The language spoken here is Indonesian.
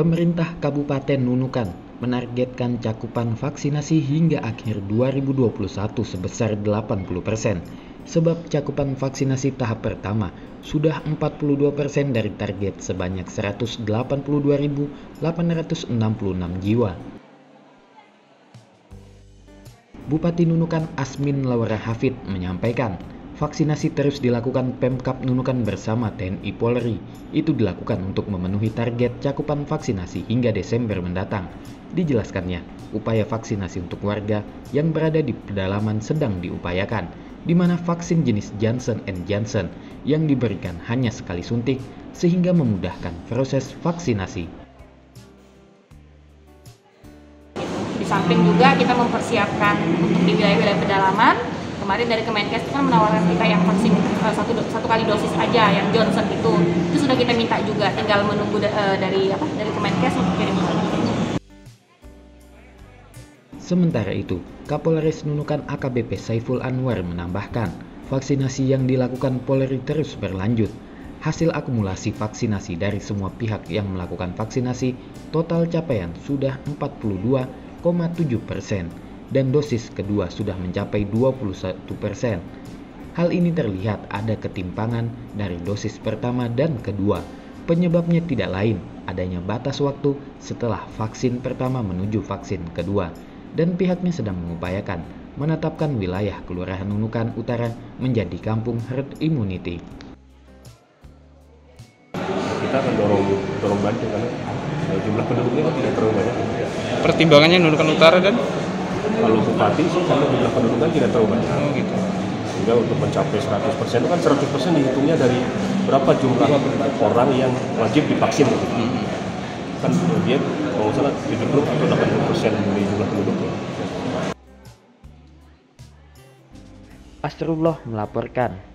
Pemerintah Kabupaten Nunukan menargetkan cakupan vaksinasi hingga akhir 2021 sebesar 80 persen, sebab cakupan vaksinasi tahap pertama sudah 42 persen dari target sebanyak 182.866 jiwa. Bupati Nunukan Asmin Laura Hafid menyampaikan, Vaksinasi terus dilakukan Pemkap Nunukan bersama TNI Polri. Itu dilakukan untuk memenuhi target cakupan vaksinasi hingga Desember mendatang. Dijelaskannya, upaya vaksinasi untuk warga yang berada di pedalaman sedang diupayakan, di mana vaksin jenis Johnson Johnson yang diberikan hanya sekali suntik sehingga memudahkan proses vaksinasi. Di samping juga kita mempersiapkan untuk di wilayah-wilayah pedalaman kemarin dari Kemenkes kan menawarkan kita yang vaksin uh, satu satu kali dosis aja yang Johnson itu. Itu sudah kita minta juga tinggal menunggu uh, dari apa dari Kemenkes untuk kirim Sementara itu, Kapolres Nunukan AKBP Saiful Anwar menambahkan, vaksinasi yang dilakukan Polri terus berlanjut. Hasil akumulasi vaksinasi dari semua pihak yang melakukan vaksinasi, total capaian sudah 42,7 persen dan dosis kedua sudah mencapai 21 persen. Hal ini terlihat ada ketimpangan dari dosis pertama dan kedua. Penyebabnya tidak lain, adanya batas waktu setelah vaksin pertama menuju vaksin kedua, dan pihaknya sedang mengupayakan menetapkan wilayah Kelurahan Nunukan Utara menjadi kampung herd immunity. Kita akan dorong dorong bantu karena jumlah penduduknya kan tidak terlalu banyak. Pertimbangannya Nunukan Utara dan kalau bupati sih karena jumlah penduduk kan tidak terlalu banyak oh, gitu. sehingga untuk mencapai 100% itu kan 100% dihitungnya dari berapa jumlah orang yang wajib divaksin gitu. Hmm. kan dia kalau salah 70 atau 80% dari jumlah penduduknya Astrullah melaporkan